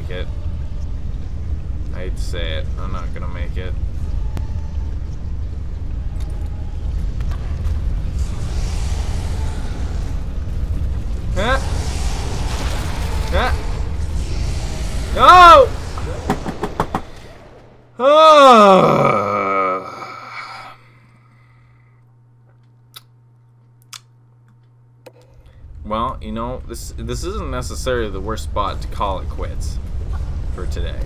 make it. I hate to say it. I'm not gonna make it. Huh? Huh? No! Oh. oh! Well, you know, this this isn't necessarily the worst spot to call it quits for today.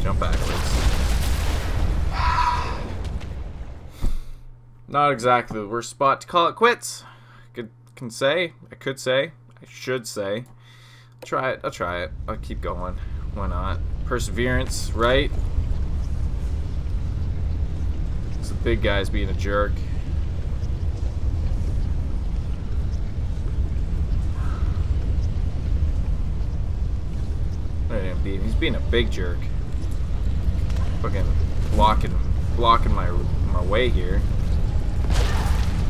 Jump backwards. Not exactly the worst spot to call it quits. Could can say, I could say, I should say. Try it. I'll try it. I'll keep going. Why not? Perseverance, right? It's the big guy's being a jerk. He's being a big jerk. Fucking blocking, blocking my my way here.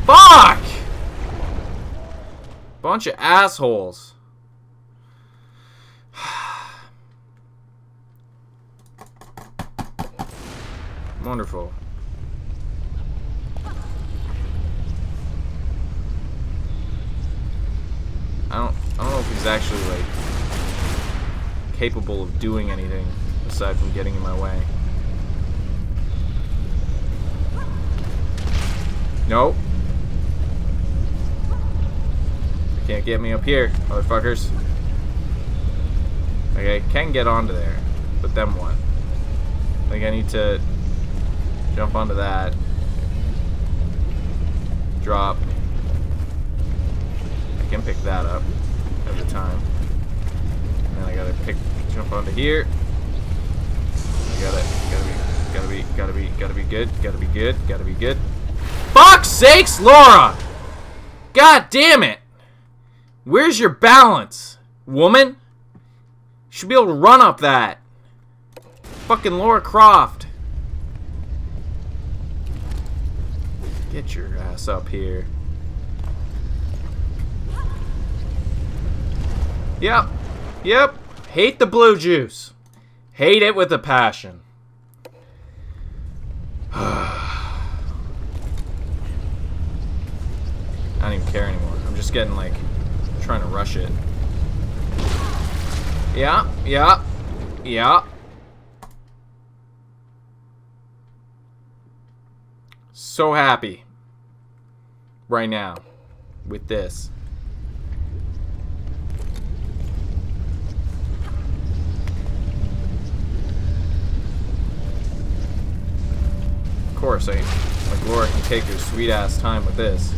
Fuck! Bunch of assholes. Wonderful. I don't I don't know if he's actually like capable of doing anything aside from getting in my way. Nope. Can't get me up here, motherfuckers. Okay, can get onto there, but then what? I think I need to jump onto that. Drop. I can pick that up every time. And I gotta pick, jump onto here. I gotta, gotta be, gotta be, gotta be, gotta be good, gotta be good, gotta be good. Fuck sakes, Laura! God damn it! Where's your balance, woman? You should be able to run up that. Fucking Laura Croft. Get your ass up here. Yep. Yep. Hate the blue juice. Hate it with a passion. I don't even care anymore. I'm just getting like trying to rush it. Yeah, yeah, yeah. So happy right now with this. Course, I, like Laura can take her sweet ass time with this.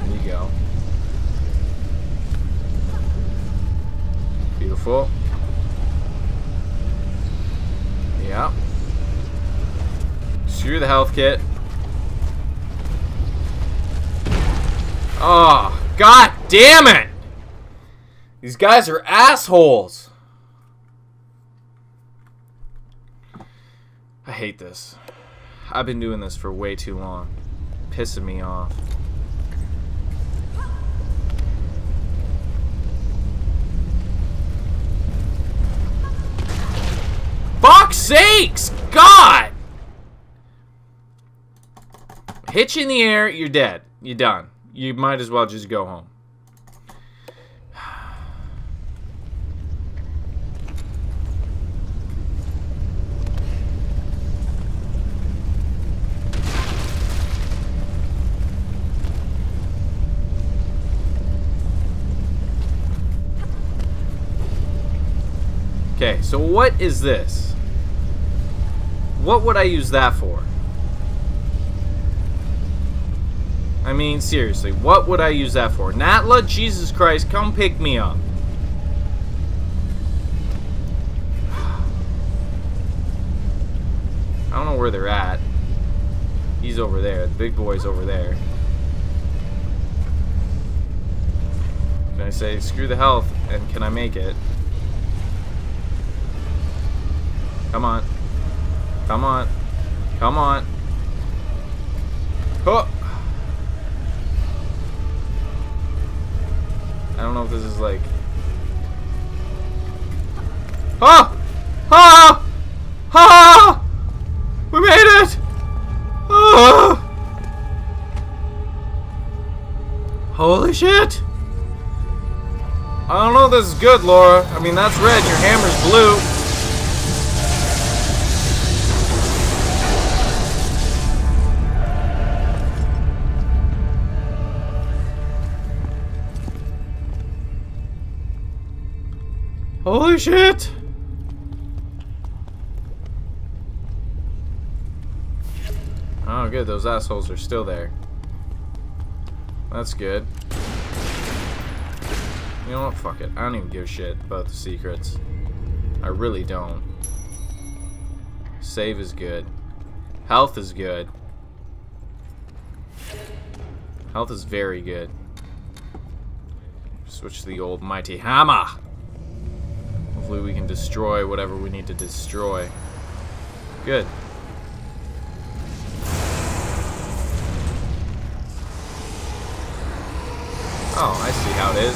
There you go. Beautiful. Yeah. Screw the health kit. Oh, god damn it! These guys are assholes. Hate this. I've been doing this for way too long. Pissing me off. fuck's sakes! God! Hit you in the air, you're dead. You're done. You might as well just go home. Okay, so what is this? What would I use that for? I mean, seriously, what would I use that for? Natla, Jesus Christ, come pick me up. I don't know where they're at. He's over there. The big boy's over there. Can I say, screw the health, and can I make it? Come on. Come on. Come on. Oh. I don't know if this is like. Ah! Ah! Ah! We made it! Ah! Holy shit! I don't know if this is good, Laura. I mean, that's red, your hammer's blue. Shit! Oh, good. Those assholes are still there. That's good. You know what? Fuck it. I don't even give a shit about the secrets. I really don't. Save is good. Health is good. Health is very good. Switch to the old mighty hammer. Hopefully we can destroy whatever we need to destroy. Good. Oh, I see how it is.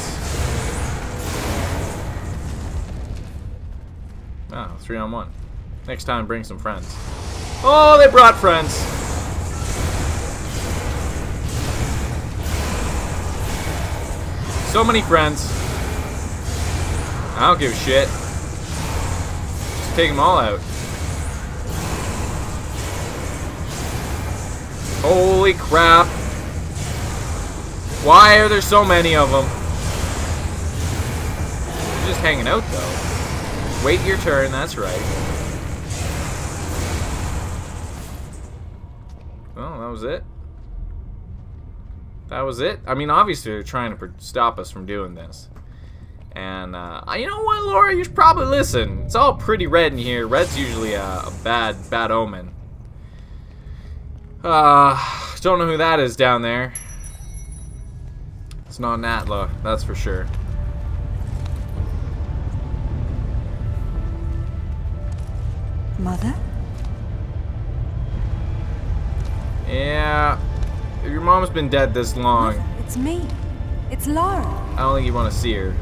Oh, three on one. Next time, bring some friends. Oh, they brought friends! So many friends. I don't give a shit. Take them all out. Holy crap. Why are there so many of them? They're just hanging out, though. Wait your turn, that's right. Well, that was it. That was it. I mean, obviously they're trying to stop us from doing this. And, uh, you know what, Lara? You should probably listen. It's all pretty red in here. Red's usually a, a bad, bad omen. Uh, don't know who that is down there. It's not Natla, that's for sure. Mother? Yeah. Your mom's been dead this long. Mother, it's me. It's Laura. I don't think you want to see her.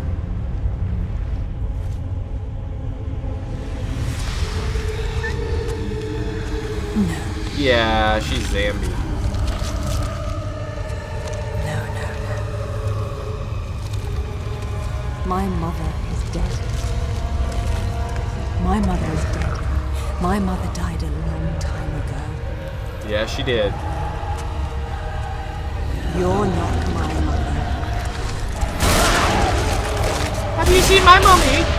No. Yeah, she's Zambi. No, no, no. My mother is dead. My mother is dead. My mother died a long time ago. Yeah, she did. You're not my mother. Have you seen my mommy?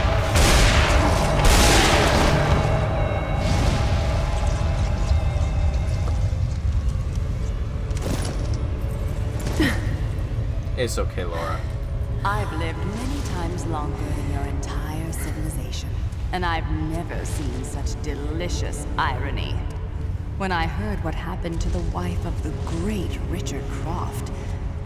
It's okay, Laura. I've lived many times longer than your entire civilization, and I've never seen such delicious irony. When I heard what happened to the wife of the great Richard Croft,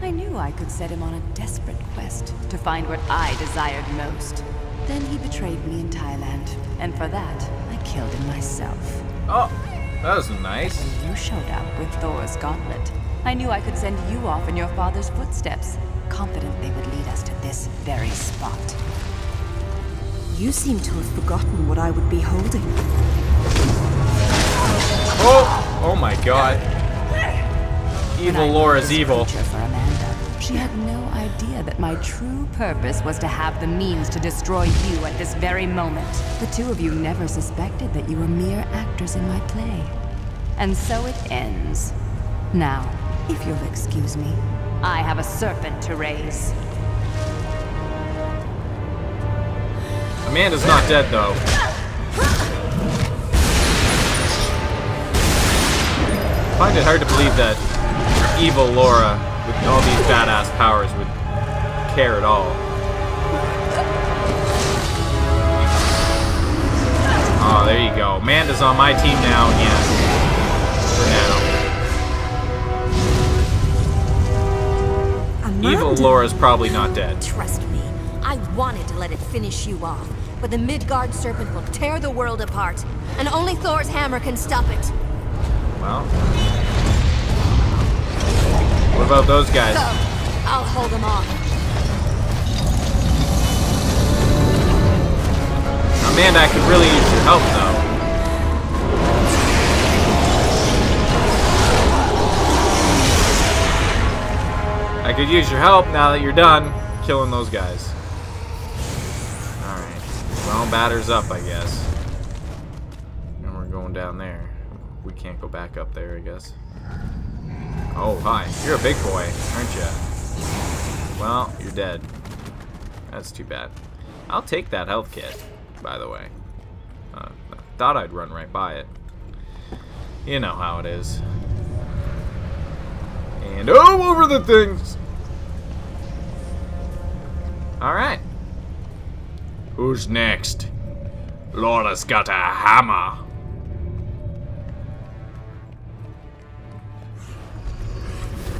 I knew I could set him on a desperate quest to find what I desired most. Then he betrayed me in Thailand, and for that, I killed him myself. Oh, that was nice. You showed up with Thor's gauntlet. I knew I could send you off in your father's footsteps, confident they would lead us to this very spot. You seem to have forgotten what I would be holding. Oh, oh my god. Evil Laura's evil. Amanda, she had no idea that my true purpose was to have the means to destroy you at this very moment. The two of you never suspected that you were mere actors in my play. And so it ends. Now, if you'll excuse me, I have a serpent to raise. Amanda's not dead though. I find it hard to believe that evil Laura, with all these badass powers, would care at all. Oh, there you go. Amanda's on my team now again. Evil Laura's probably not dead. Trust me, I wanted to let it finish you off, but the Midgard Serpent will tear the world apart, and only Thor's hammer can stop it. Well. What about those guys? I'll hold them off. Amanda, I could really use your help, though. I could use your help now that you're done killing those guys. Alright. Well, batter's up, I guess. And we're going down there. We can't go back up there, I guess. Oh, hi. You're a big boy, aren't you? Well, you're dead. That's too bad. I'll take that health kit, by the way. Uh, I thought I'd run right by it. You know how it is. And oh, over the things! Alright. Who's next? Laura's got a hammer.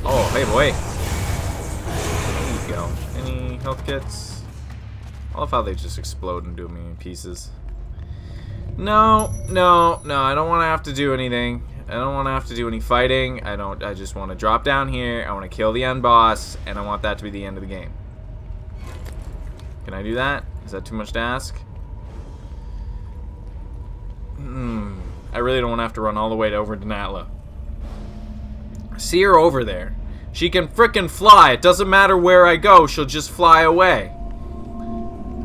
Oh, hey boy. There you go. Any health kits? I love how they just explode and do me in pieces. No, no, no, I don't want to have to do anything. I don't want to have to do any fighting. I don't, I just want to drop down here. I want to kill the end boss, and I want that to be the end of the game. Can I do that? Is that too much to ask? Hmm. I really don't want to have to run all the way to over to Natla. See her over there. She can frickin' fly. It doesn't matter where I go, she'll just fly away.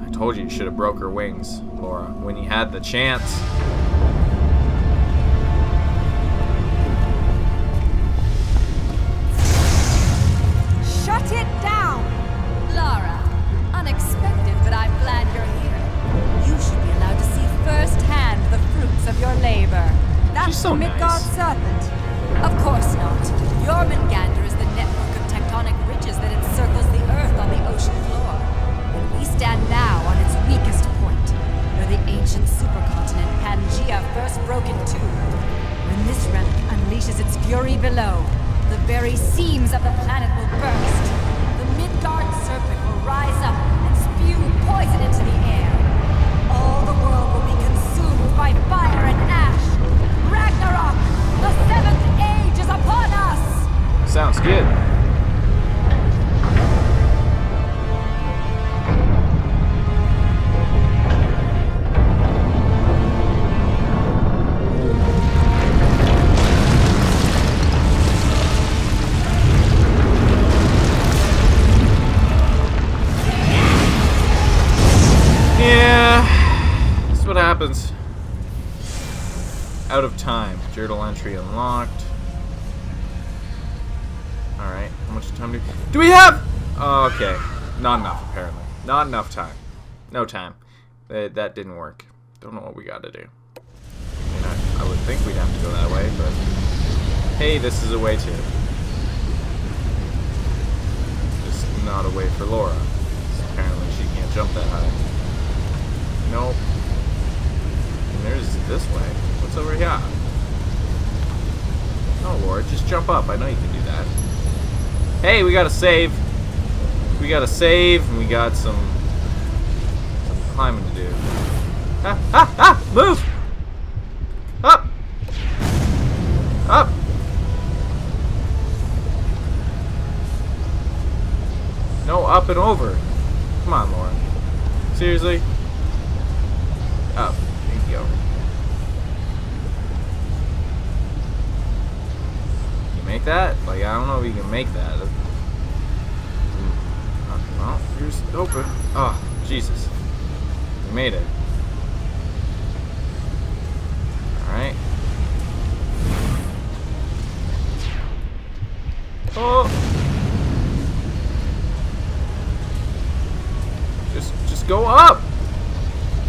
I told you you should have broke her wings, Laura, when you had the chance. So the Midgard nice. serpent. Of course not. Jormungandr is the network of tectonic ridges that encircles the Earth on the ocean floor. And we stand now on its weakest point, where the ancient supercontinent Pangea first broke in two. When this relic unleashes its fury below, the very seams of the planet will burst. Unlocked. Alright, how much time do do we have? Oh, okay, not enough apparently. Not enough time. No time. That, that didn't work. Don't know what we got to do. I mean, I, I would think we'd have to go that way, but hey, this is a way too. Just not a way for Laura. Apparently, she can't jump that high. Nope. And there's this way. What's over here? Oh, Laura, just jump up. I know you can do that. Hey, we gotta save. We gotta save, and we got some, some climbing to do. Ah, ah, ah! Move! Up! Up! No, up and over. Come on, Laura. Seriously? Up. There you go. You make that? Like, I don't know if you can make that. Well, here's open. Oh, Jesus. We made it. Alright. Oh! Just, just go up!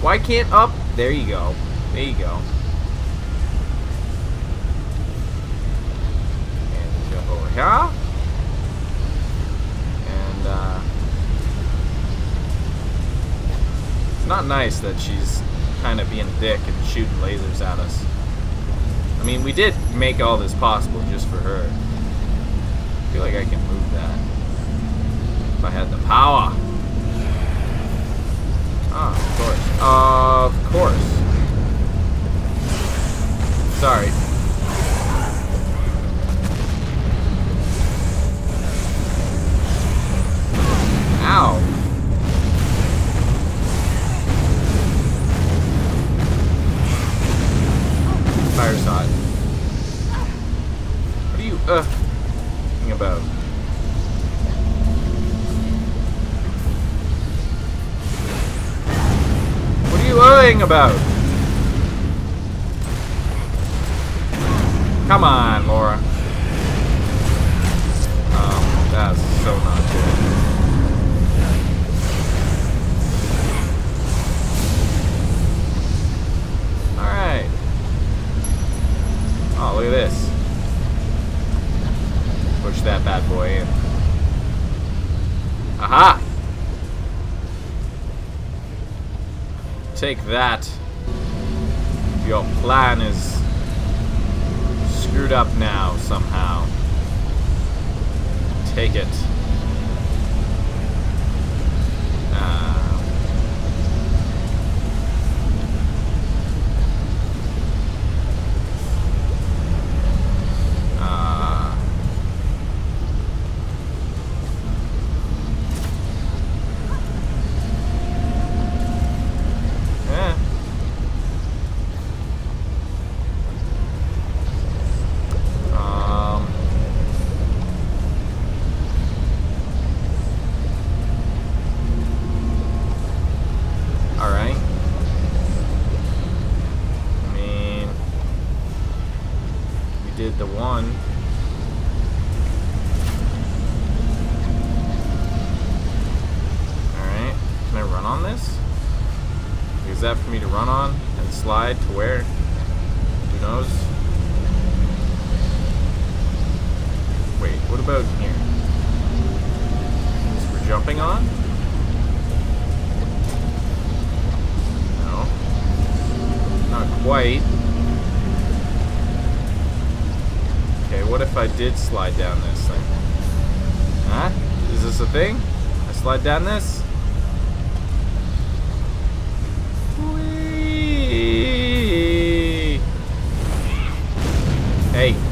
Why can't up? There you go. There you go. And jump over here. And, uh... It's not nice that she's kind of being a dick and shooting lasers at us. I mean, we did make all this possible just for her. I feel like I can move that. If I had the power. Ah, of course. Of course. Sorry. Ow. Fire shot. What are you, uh, thinking about? What are you worrying about? Come on, Laura. Um, that's so not good. Oh, look at this. Push that bad boy in. Aha! Take that. Your plan is screwed up now somehow. Take it. Wait, what about here? We're jumping on? No. Not quite. Okay, what if I did slide down this thing? Huh? Is this a thing? I slide down this? Hey.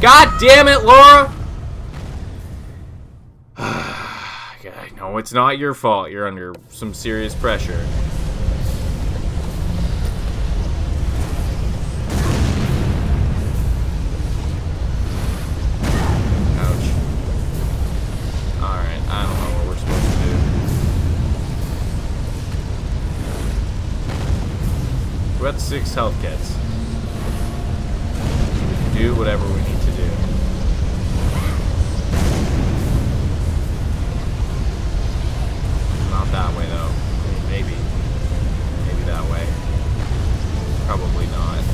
God damn it, Laura! I know it's not your fault. You're under some serious pressure. Ouch. Alright, I Do whatever we need to do. Not that way though. Maybe. Maybe that way. Probably not.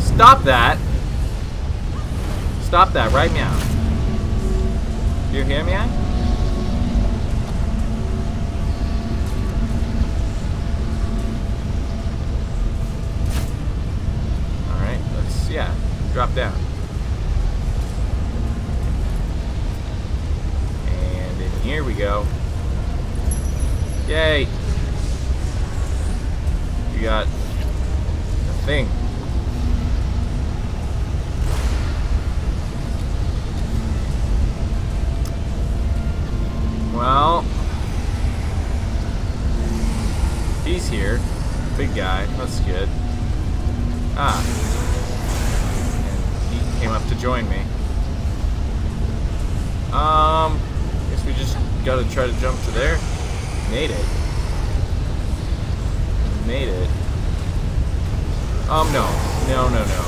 Stop that! Stop that right now. Do you hear me? Yeah, drop down. And in here we go. Yay! You got a thing. Well, he's here. Big guy. That's good. Ah. Came up to join me. Um, guess we just gotta try to jump to there. Made it. Made it. Um, no. no. No, no, no.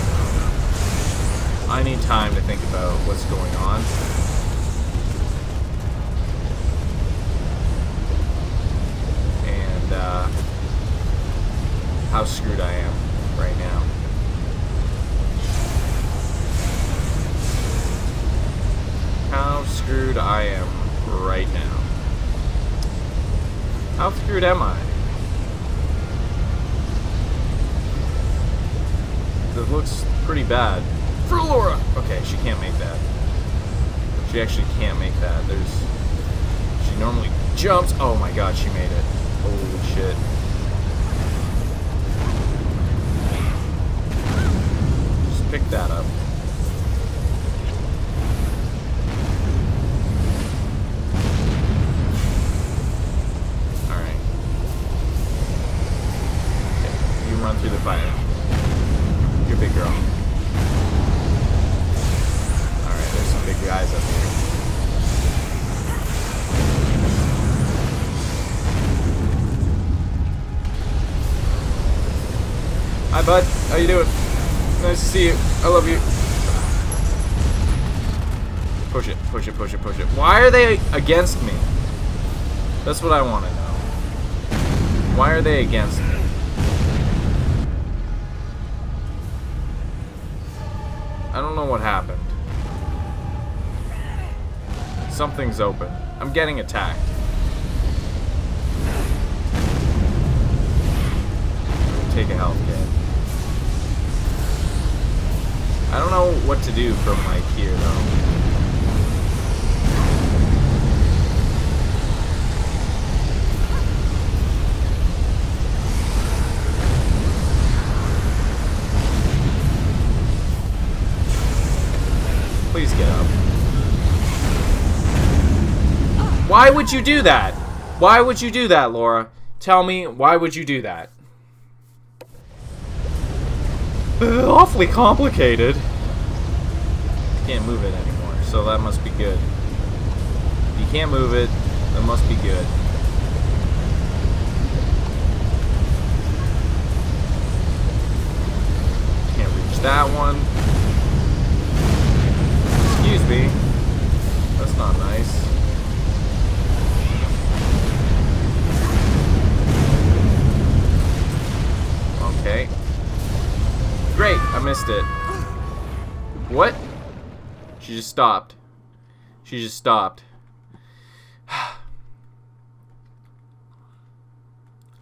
I need time to think about what's going on. And, uh, how screwed Am I? It looks pretty bad. For Laura! Okay, she can't make that. She actually can't make that. There's... She normally jumps. Oh my god, she made it. Holy shit. Just pick that up. See you. I love you. Push it, push it, push it, push it. Why are they against me? That's what I want to know. Why are they against me? I don't know what happened. Something's open. I'm getting attacked. Do from like here though. Please get up. Why would you do that? Why would you do that, Laura? Tell me, why would you do that? Awfully complicated. Can't move it anymore, so that must be good. If you can't move it, that must be good. Can't reach that one. Excuse me. That's not nice. Okay. Great, I missed it. What? She just stopped. She just stopped.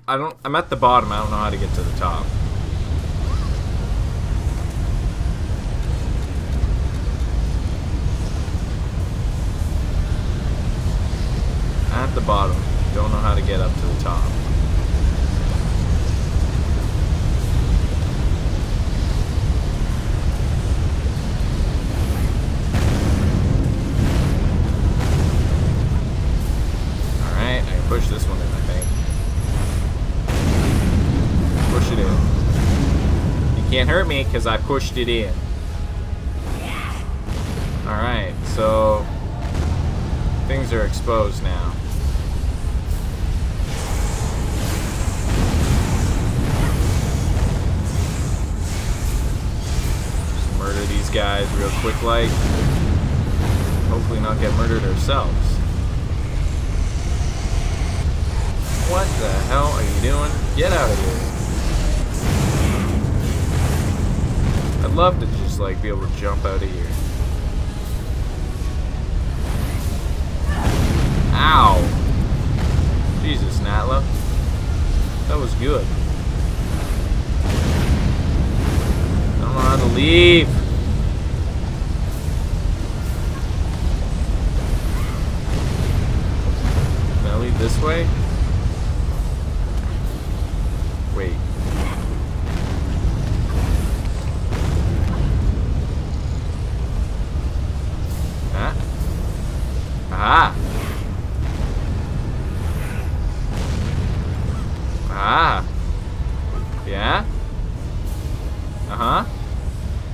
I don't I'm at the bottom, I don't know how to get to the top. At the bottom. Don't know how to get up to the top. Hurt me because I pushed it in. Alright, so things are exposed now. Just murder these guys real quick like. Hopefully not get murdered ourselves. What the hell are you doing? Get out of here. I'd love to just like be able to jump out of here. Ow! Jesus, Natla. That was good. I don't know how to leave. Can I leave this way?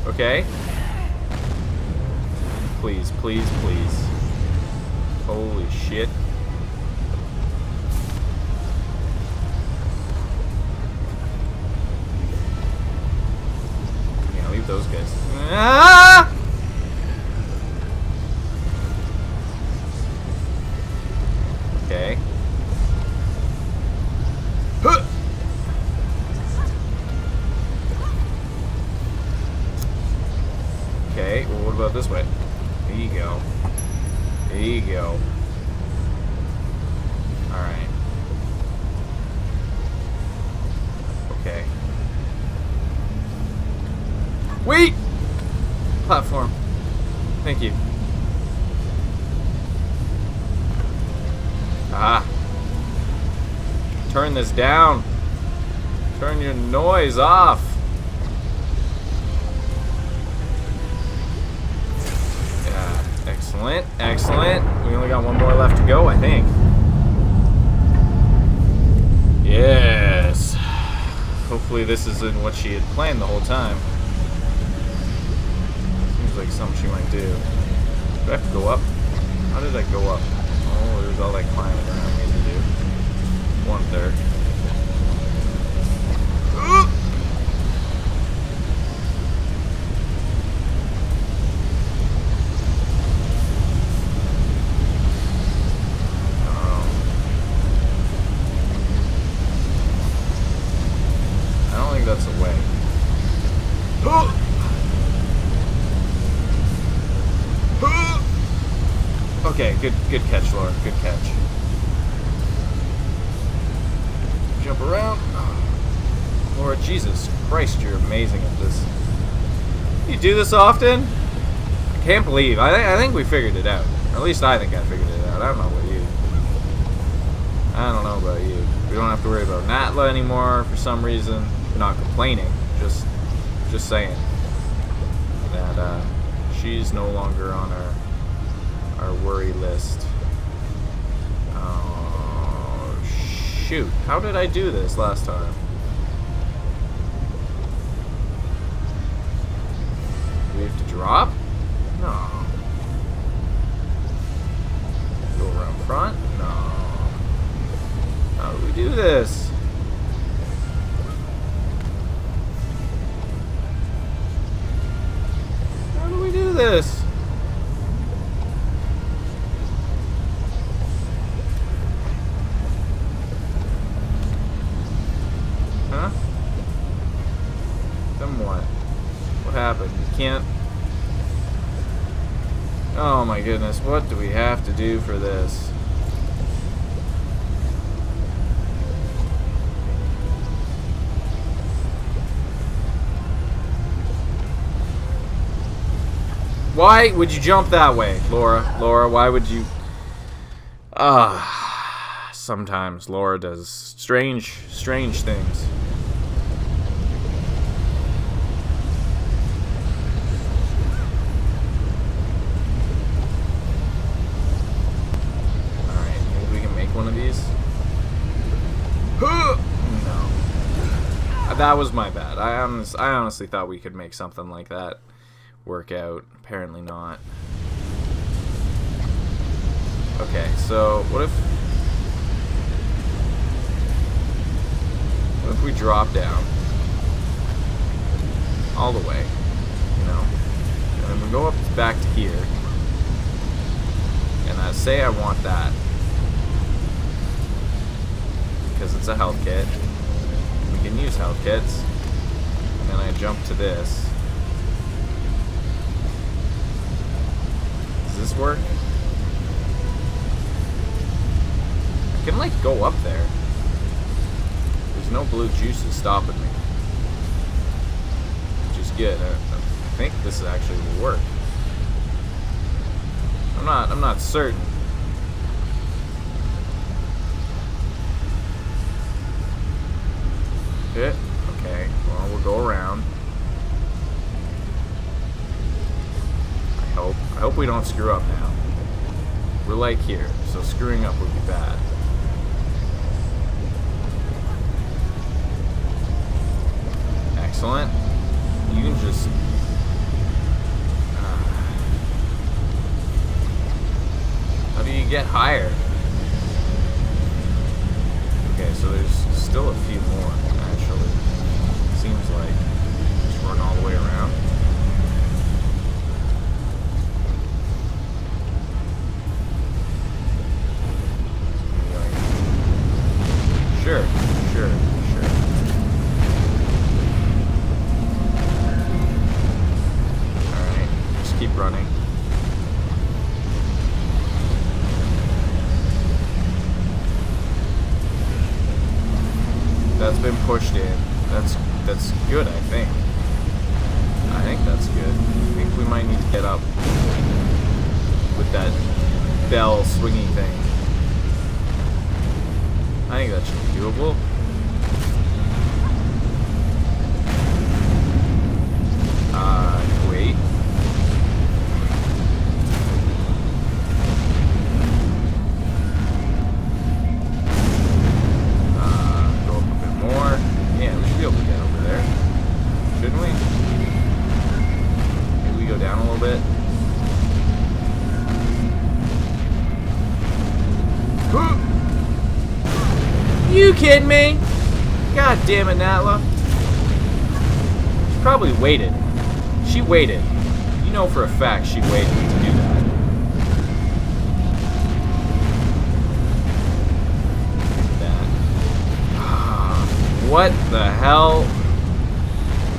Okay. Please, please, please. Holy shit. Yeah, leave those guys. Ah! Off. Yeah, excellent, excellent. We only got one more left to go, I think. Yes. Hopefully this isn't what she had planned the whole time. Seems like something she might do. Do I have to go up? How did I go up? Oh, there's all that climbing around me to do. One third. Good good catch, Laura. Good catch. Jump around. Laura, Jesus Christ, you're amazing at this. You do this often? I can't believe. I, I think we figured it out. At least I think I figured it out. I don't know about you. I don't know about you. We don't have to worry about Natla anymore for some reason. not complaining. Just, just saying that uh, she's no longer on our our worry list. Oh shoot! How did I do this last time? Do we have to drop? No. Go around front? No. How do we do this? What do we have to do for this? Why would you jump that way, Laura? Laura, why would you... Ah, sometimes Laura does strange, strange things. Alright, maybe we can make one of these. No. Uh, That was my bad. I, honest, I honestly thought we could make something like that work out. Apparently not. Okay, so what if... What if we drop down? All the way, you know? And we go up back to here. And I say I want that. Because it's a health kit. Can use health kits. And then I jump to this. Does this work? I can like go up there. There's no blue juices stopping me. Which is good. I, I think this actually will work. I'm not I'm not certain. It? Okay. Well we'll go around. I hope. I hope we don't screw up now. We're like here, so screwing up would be bad. Excellent. You can just... uh, how do you get higher? Okay, so there's still a few more, actually. Seems like. Just run all the way around. Damn it, Natla. She probably waited. She waited. You know for a fact she waited to do that. That. Ah, What the hell?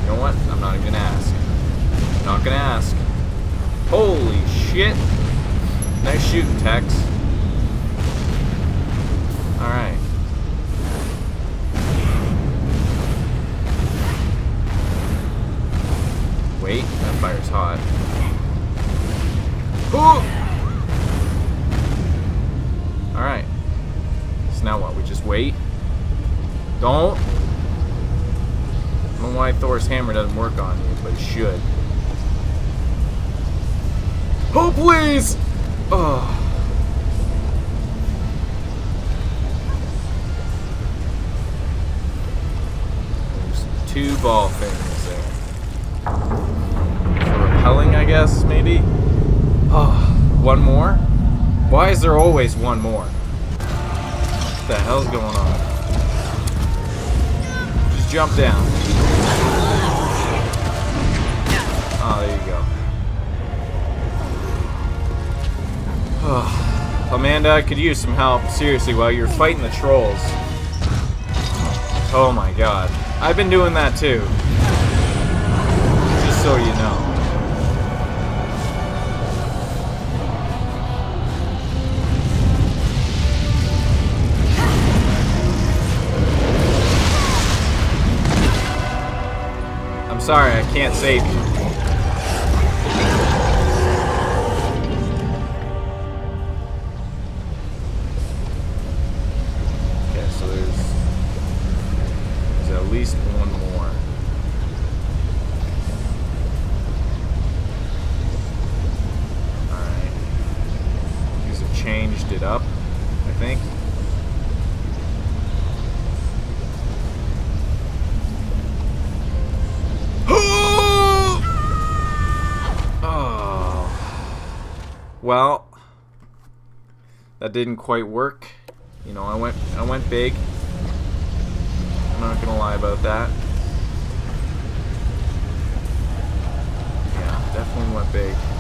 You know what? I'm not even gonna ask. Not gonna ask. Holy shit. Nice shooting, Tex. Alright. Fire's hot. Ooh! Alright. So now what? We just wait? Don't? I don't know why Thor's hammer doesn't work on you, but it should. Oh, please! Oh. Two ball things. For repelling, I guess, maybe? Oh, one more? Why is there always one more? What the hell's going on? Just jump down. Oh, there you go. Oh, Amanda, I could use some help, seriously, while you're fighting the trolls. Oh my god. I've been doing that too. Just so you know. Sorry, I can't save you. That didn't quite work. You know, I went I went big. I'm not gonna lie about that. Yeah, definitely went big.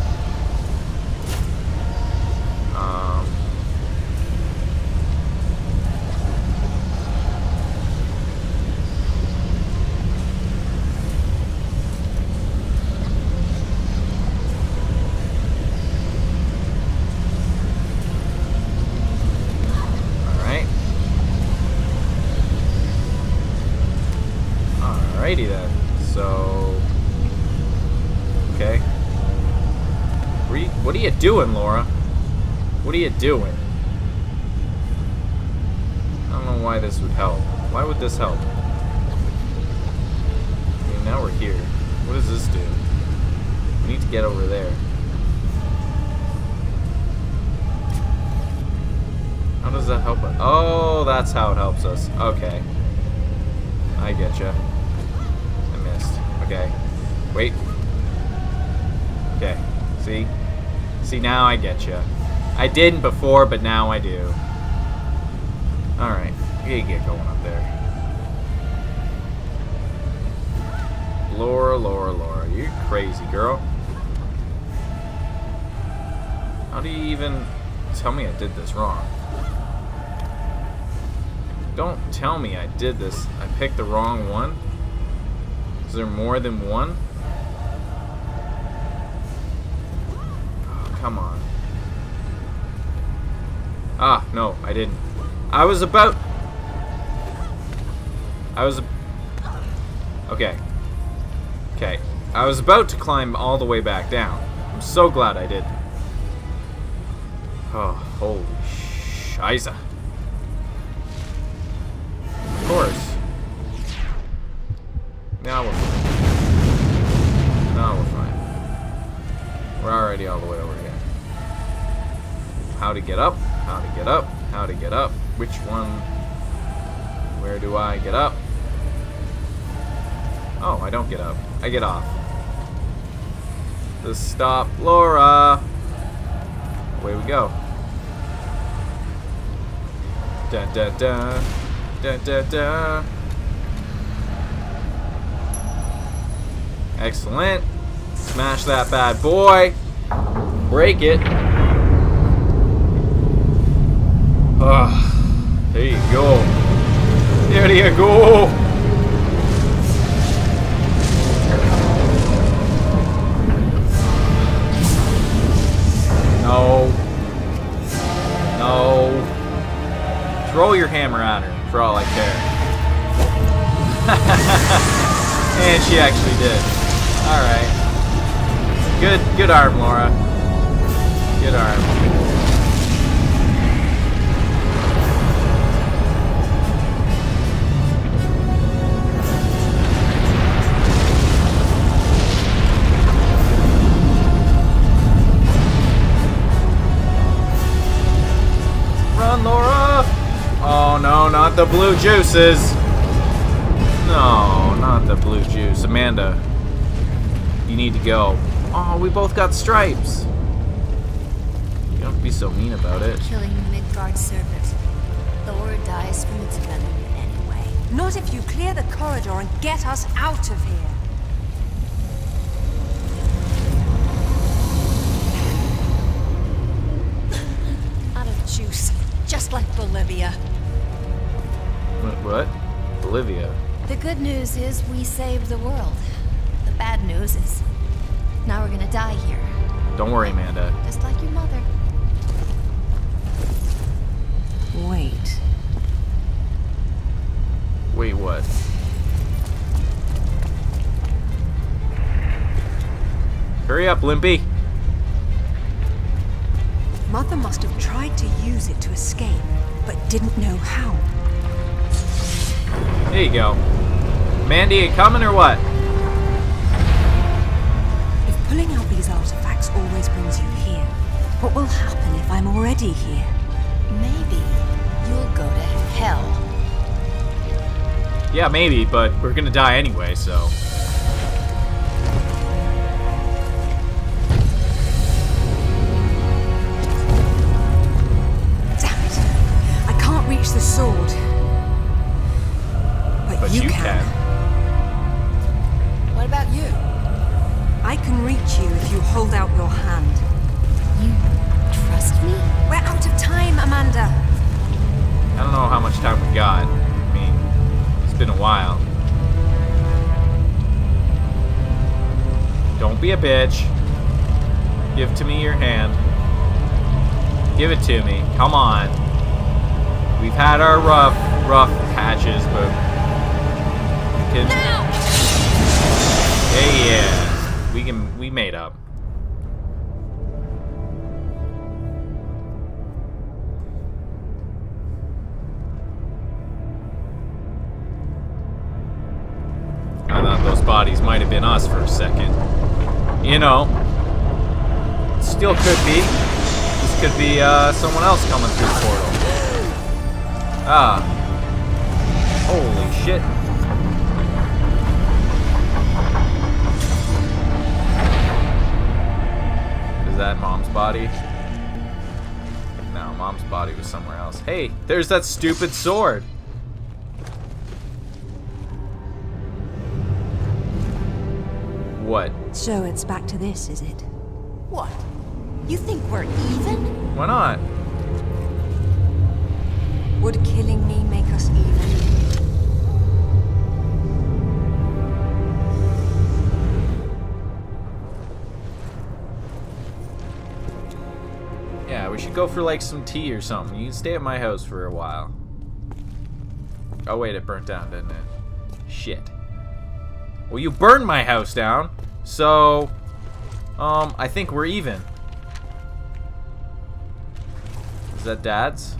Doing, Lara? What are you doing? I don't know why this would help. Why would this help? I mean, now we're here. What does this do? We need to get over there. How does that help us? Oh, that's how it helps us. Okay. I get you. I missed. Okay. Wait. Okay. See? See, now I get you. I didn't before, but now I do. Alright. You get going up there. Lara, Lara, Lara. You're crazy, girl. How do you even tell me I did this wrong? Don't tell me I did this. I picked the wrong one. Is there more than one? No, I didn't. I was about... I was... Okay. Okay. I was about to climb all the way back down. I'm so glad I did. Oh, holy shiza. Of course. Now we're fine. Now we're fine. We're already all the way over here. How to get up? How to get up? How to get up? Which one? Where do I get up? Oh, I don't get up. I get off. The stop, Lara. Away we go. Da da da. Da da da. Excellent. Smash that bad boy. Break it. Ah, there you go. There you go. No. No. Throw your hammer at her, for all I care. and she actually did. Alright. Good, good arm, Lara. Good arm. Not the blue juices! No, not the blue juice. Amanda, you need to go. Oh, we both got stripes. You don't be so mean about it. Killing Midgard serpent. Thor dies from its venom anyway. Not if you clear the corridor and get us out of here. Out of juice. Just like Bolivia. What? what? Bolivia. The good news is we saved the world. The bad news is now we're gonna die here. Don't worry, Amanda. Just like your mother. Wait. Wait, what? Hurry up, Limpy. Mother must have tried to use it to escape, but didn't know how. There you go. Mandy, you coming or what? If pulling out these artifacts always brings you here, what will happen if I'm already here? Maybe you'll go to hell. Yeah, maybe, but we're gonna die anyway, so. To me your hand. Give it to me. Come on. We've had our rough, rough patches, but we can. Yeah, yeah. We can. We made up. Still could be. This could be uh, someone else coming through the portal. Ah. Holy shit. Is that mom's body? No, mom's body was somewhere else. Hey, there's that stupid sword. What? So it's back to this, is it? What? You think we're even? Why not? Would killing me make us even? Yeah, we should go for like some tea or something. You can stay at my house for a while. Oh wait, it burnt down, didn't it? Shit. Well, you burned my house down. So, um, I think we're even. Is that Dad's?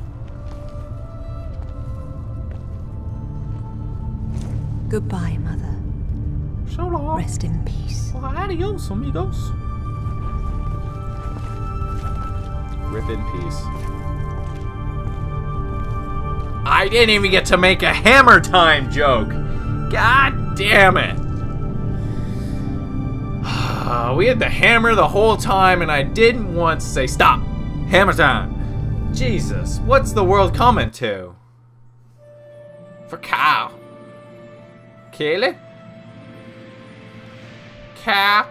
Goodbye, Mother. So long. Rest in peace. Well, adios, amigos. Rip in peace. I didn't even get to make a hammer time joke. God damn it. we had the hammer the whole time and I didn't once say stop. Hammer time. Jesus, what's the world coming to? For cow. Kaylee? Cow?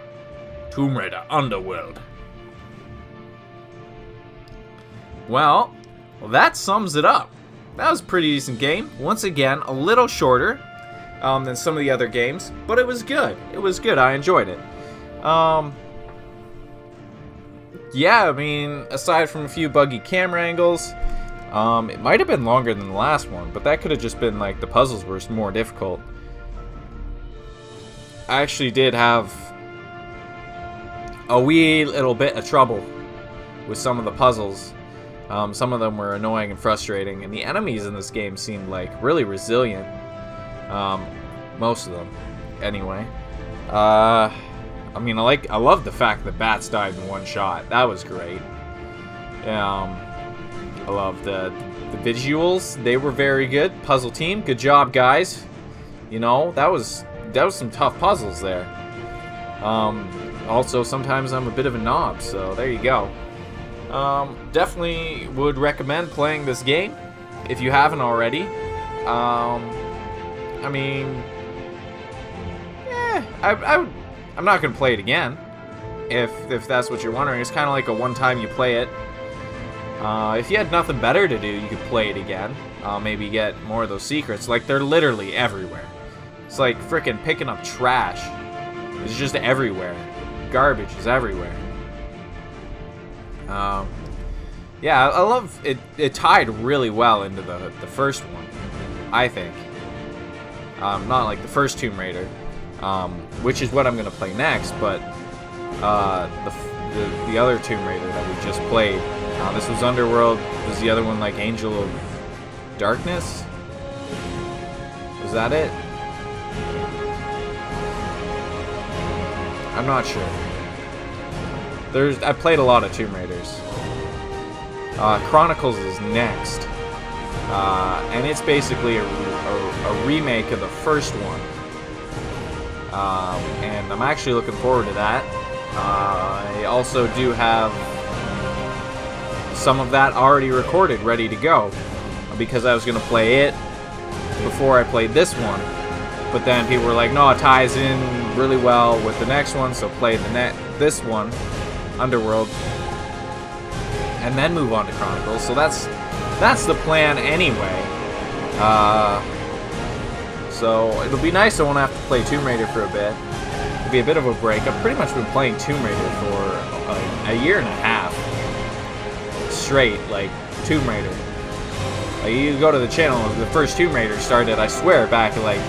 Tomb Raider Underworld. Well, well, that sums it up. That was a pretty decent game. Once again, a little shorter um, than some of the other games, but it was good. It was good. I enjoyed it. Um, yeah, I mean, aside from a few buggy camera angles, um, it might have been longer than the last one, but that could have just been like the puzzles were more difficult. I actually did have a wee little bit of trouble with some of the puzzles. Um, some of them were annoying and frustrating, and the enemies in this game seemed like really resilient. Um, most of them, anyway. Uh, I mean, I like, I love the fact that bats died in one shot. That was great. Um, I love the the visuals. They were very good. Puzzle team, good job, guys. You know, that was that was some tough puzzles there. Um, also, sometimes I'm a bit of a knob, so there you go. Um, definitely would recommend playing this game if you haven't already. Um, I mean, eh, I, I would, I'm not gonna play it again. If if that's what you're wondering, it's kind of like a one-time you play it. Uh, if you had nothing better to do, you could play it again. Uh, maybe get more of those secrets. Like they're literally everywhere. It's like freaking picking up trash. It's just everywhere. Garbage is everywhere. Um, yeah, I love it. It tied really well into the the first one, I think. Um, not like the first Tomb Raider, um, which is what I'm gonna play next, but uh, the, the the other Tomb Raider that we just played. Uh, this was Underworld. Was the other one like Angel of Darkness? Was that it? I'm not sure. There's I played a lot of Tomb Raiders. Uh, Chronicles is next, uh, and it's basically a, a, a, remake of the first one. Um, and I'm actually looking forward to that. Uh, I also do have some of that already recorded, ready to go, because I was going to play it before I played this one. But then people were like, no, it ties in really well with the next one, so play the net this one, Underworld, and then move on to Chronicles. So that's that's the plan anyway. Uh, so it'll be nice I won't have to play Tomb Raider for a bit. It'll be a bit of a break. I've pretty much been playing Tomb Raider for a, a year and a half straight, like Tomb Raider. Like you go to the channel, the first Tomb Raider started, I swear, back in like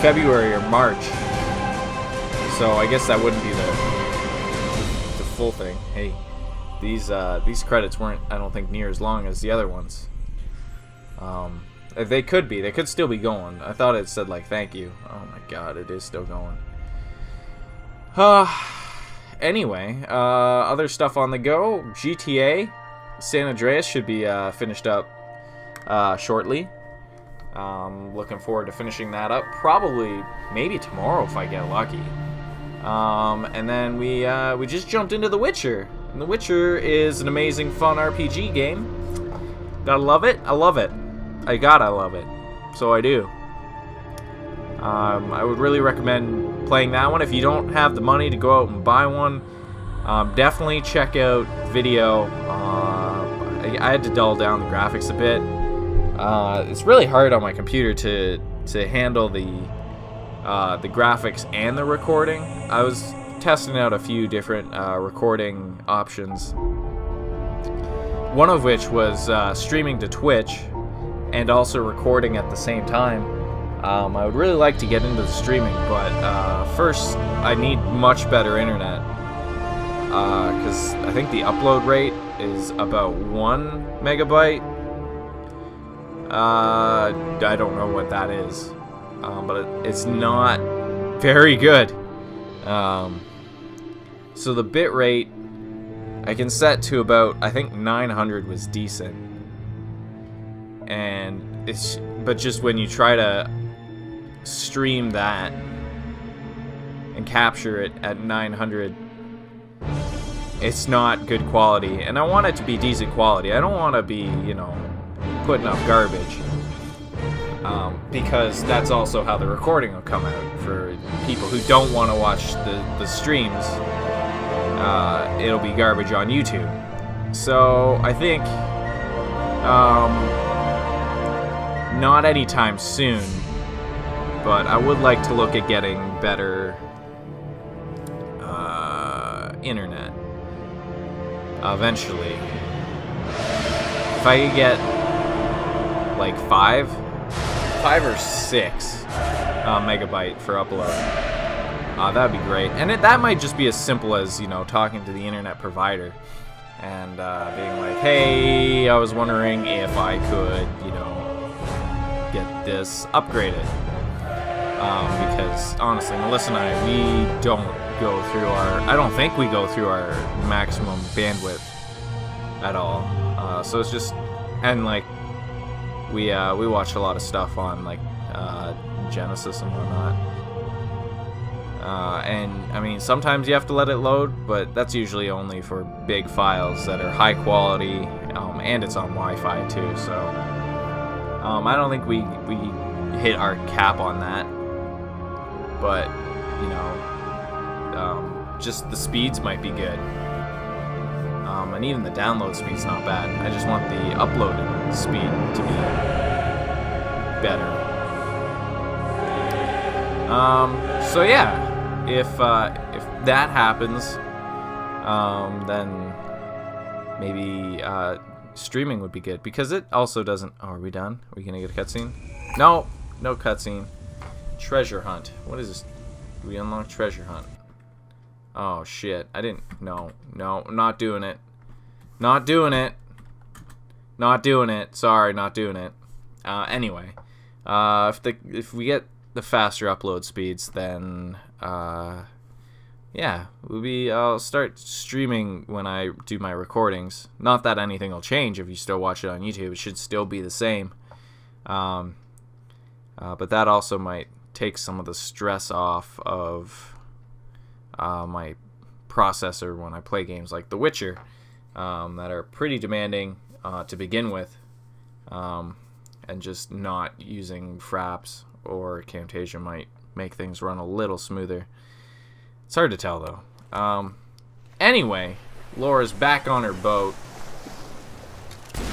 February or March. So I guess that wouldn't be the the full thing. Hey, these uh, these credits weren't, I don't think, near as long as the other ones. Um, they could be. They could still be going. I thought it said like thank you. Oh my god, it is still going. Uh, anyway, uh, other stuff on the go. GTA San Andreas should be uh, finished up uh, shortly. Um, looking forward to finishing that up. Probably, maybe tomorrow if I get lucky. Um, and then we uh, we just jumped into The Witcher. And The Witcher is an amazing, fun RPG game. Gotta love it. I love it. I gotta love it. So I do. Um, I would really recommend playing that one. If you don't have the money to go out and buy one, um, definitely check out video. Uh, I, I had to dull down the graphics a bit. Uh, it's really hard on my computer to to handle the uh, the graphics and the recording. I was testing out a few different uh, recording options. One of which was uh, streaming to Twitch and also recording at the same time. Um, I would really like to get into the streaming, but uh, first I need much better internet. Because I think the upload rate is about one megabyte. Uh, I don't know what that is, um, but it, it's not very good. Um, so the bit rate I can set to about I think 900 was decent, and it's but just when you try to stream that and capture it at 900 it's not good quality. And I want it to be decent quality. I don't want to be you know putting up garbage um, because that's also how the recording will come out for people who don't want to watch the, the streams. Uh, it'll be garbage on YouTube. So I think um, not anytime soon but I would like to look at getting better uh, internet eventually. If I could get like five, five or six uh, megabyte for upload, uh, that'd be great. And it, that might just be as simple as you know talking to the internet provider and uh, being like, "Hey, I was wondering if I could, you know, this upgraded." Um, because honestly, Melissa and I, we don't go through our. I don't think we go through our maximum bandwidth at all. Uh, so it's just, and like, we uh, we watch a lot of stuff on like uh, Genesis and whatnot. Uh, and I mean, sometimes you have to let it load, but that's usually only for big files that are high quality, um, and it's on Wi-Fi too. So um, I don't think we we hit our cap on that but you know, um, just the speeds might be good. Um, and even the download speed's not bad. I just want the upload speed to be better. Um, so yeah, if uh, if that happens, um, then maybe uh, streaming would be good because it also doesn't. Oh, are we done? Are we gonna get a cutscene? No, no cutscene. Treasure hunt. What is this? We unlock treasure hunt. Oh shit. I didn't no, no, not doing it. Not doing it. Not doing it. Sorry, not doing it. Uh, anyway. Uh, if the if we get the faster upload speeds then uh, yeah, we'll be I'll start streaming when I do my recordings. Not that anything will change if you still watch it on YouTube. It should still be the same. Um, uh, but that also might take some of the stress off of uh, my processor when I play games like The Witcher um, that are pretty demanding uh, to begin with, um, and just not using Fraps or Camtasia might make things run a little smoother. It's hard to tell though. Um, anyway, Lara's back on her boat,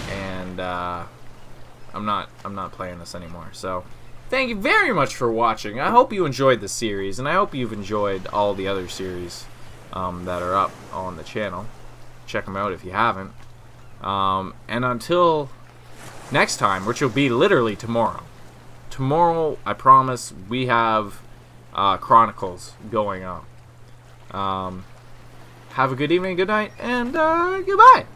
and uh, I'm not I'm not playing this anymore. So thank you very much for watching. I hope you enjoyed the series, and I hope you've enjoyed all the other series um, that are up on the channel. Check them out if you haven't. Um, and until next time, which will be literally tomorrow. Tomorrow, I promise, we have uh, Chronicles going up. Um, have a good evening, good night, and uh, goodbye.